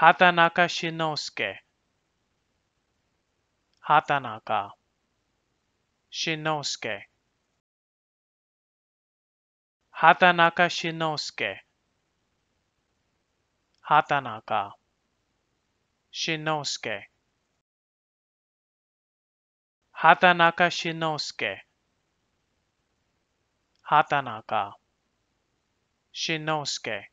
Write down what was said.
畑中慎之介畑中慎之介畑中慎之介畑中慎之介畑中慎之介畑中慎之介